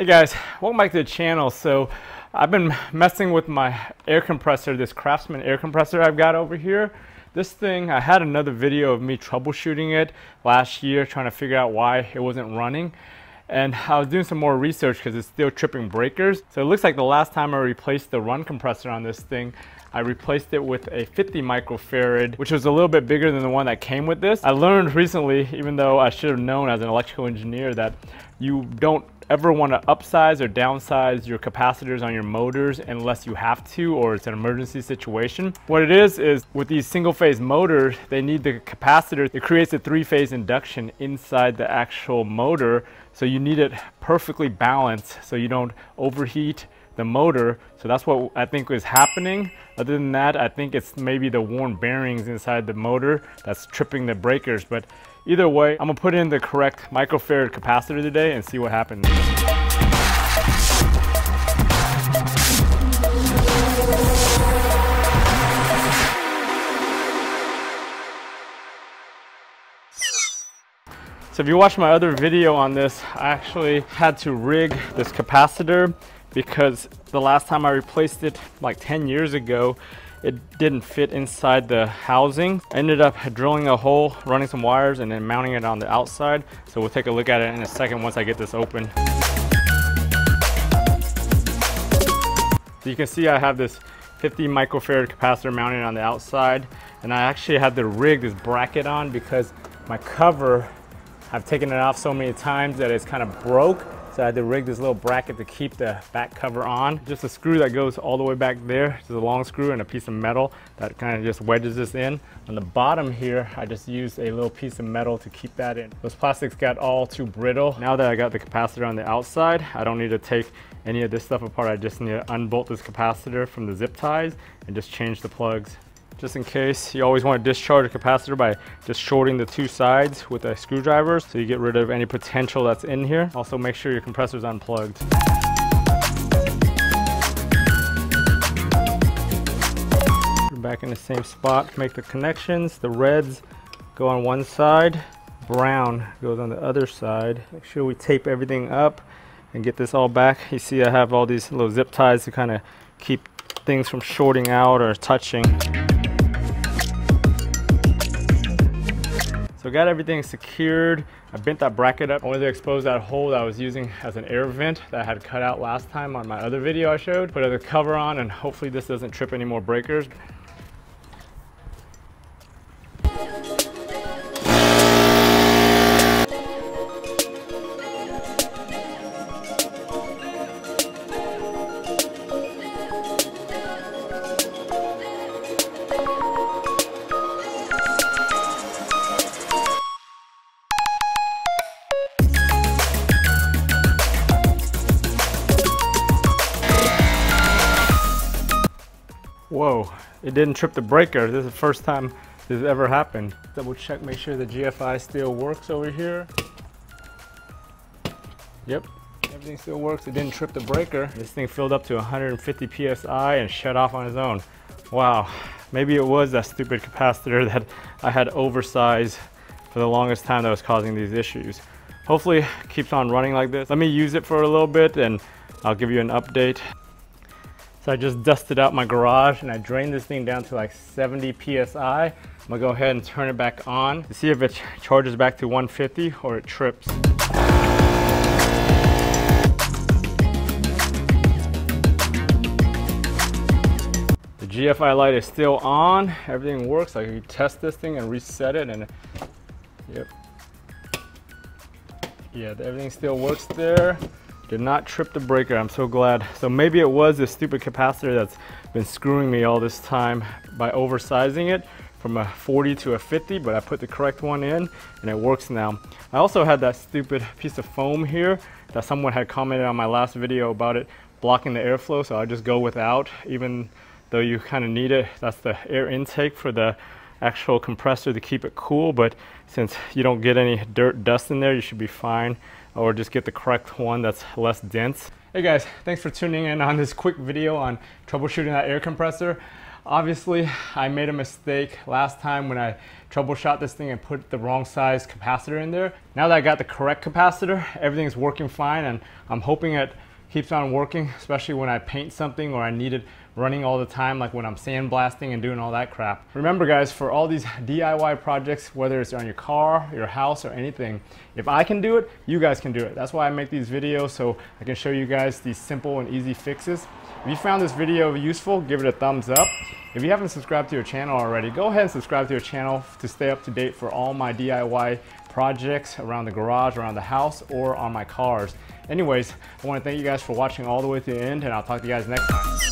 Hey guys, welcome back to the channel. So I've been messing with my air compressor, this Craftsman air compressor I've got over here. This thing, I had another video of me troubleshooting it last year, trying to figure out why it wasn't running. And I was doing some more research because it's still tripping breakers. So it looks like the last time I replaced the run compressor on this thing, I replaced it with a 50 microfarad, which was a little bit bigger than the one that came with this. I learned recently, even though I should have known as an electrical engineer, that you don't ever want to upsize or downsize your capacitors on your motors unless you have to or it's an emergency situation. What it is is with these single phase motors, they need the capacitor. It creates a three phase induction inside the actual motor. So you need it perfectly balanced so you don't overheat the motor. So that's what I think is happening. Other than that, I think it's maybe the worn bearings inside the motor that's tripping the breakers. But either way, I'm gonna put in the correct microfarad capacitor today and see what happens. So if you watch my other video on this, I actually had to rig this capacitor because the last time I replaced it like 10 years ago, it didn't fit inside the housing. I ended up drilling a hole, running some wires, and then mounting it on the outside. So we'll take a look at it in a second once I get this open. So you can see I have this 50 microfarad capacitor mounted on the outside, and I actually had to rig this bracket on because my cover, I've taken it off so many times that it's kind of broke. So I had to rig this little bracket to keep the back cover on. Just a screw that goes all the way back there. Just a long screw and a piece of metal that kind of just wedges this in. On the bottom here, I just used a little piece of metal to keep that in. Those plastics got all too brittle. Now that I got the capacitor on the outside, I don't need to take any of this stuff apart. I just need to unbolt this capacitor from the zip ties and just change the plugs just in case. You always want to discharge a capacitor by just shorting the two sides with a screwdriver so you get rid of any potential that's in here. Also make sure your compressor is unplugged. Back in the same spot, make the connections. The reds go on one side, brown goes on the other side. Make sure we tape everything up and get this all back. You see I have all these little zip ties to kind of keep things from shorting out or touching. So got everything secured. I bent that bracket up. I wanted to expose that hole that I was using as an air vent that I had cut out last time on my other video I showed. Put a cover on and hopefully this doesn't trip any more breakers. Whoa, it didn't trip the breaker. This is the first time this ever happened. Double check, make sure the GFI still works over here. Yep, everything still works. It didn't trip the breaker. This thing filled up to 150 PSI and shut off on its own. Wow, maybe it was that stupid capacitor that I had oversized for the longest time that was causing these issues. Hopefully keeps on running like this. Let me use it for a little bit and I'll give you an update. So I just dusted out my garage and I drained this thing down to like 70 PSI. I'm gonna go ahead and turn it back on to see if it charges back to 150 or it trips. The GFI light is still on. Everything works. I can test this thing and reset it and yep. Yeah, everything still works there. Did not trip the breaker, I'm so glad. So maybe it was this stupid capacitor that's been screwing me all this time by oversizing it from a 40 to a 50, but I put the correct one in and it works now. I also had that stupid piece of foam here that someone had commented on my last video about it blocking the airflow, so I just go without, even though you kind of need it. That's the air intake for the actual compressor to keep it cool, but since you don't get any dirt, dust in there, you should be fine or just get the correct one that's less dense. Hey guys, thanks for tuning in on this quick video on troubleshooting that air compressor. Obviously, I made a mistake last time when I troubleshot this thing and put the wrong size capacitor in there. Now that I got the correct capacitor, everything's working fine and I'm hoping it keeps on working, especially when I paint something or I need it running all the time, like when I'm sandblasting and doing all that crap. Remember guys, for all these DIY projects, whether it's on your car, your house, or anything, if I can do it, you guys can do it. That's why I make these videos, so I can show you guys these simple and easy fixes. If you found this video useful, give it a thumbs up. If you haven't subscribed to your channel already, go ahead and subscribe to your channel to stay up to date for all my DIY projects around the garage, around the house, or on my cars. Anyways, I want to thank you guys for watching all the way to the end, and I'll talk to you guys next time.